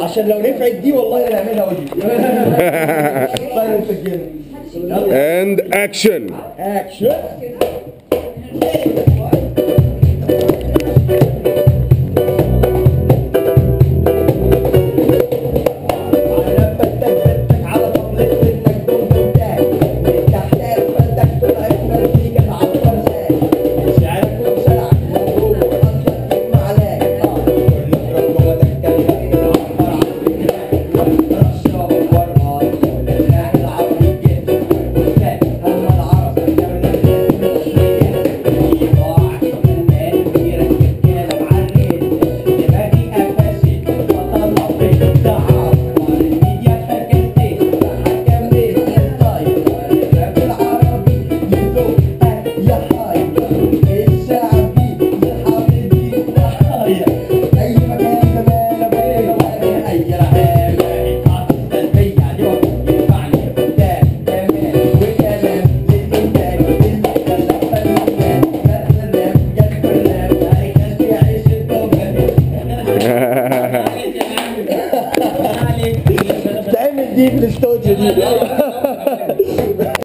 عشان لو نفعت دي والله أنا هعملها ودي and action action Никто не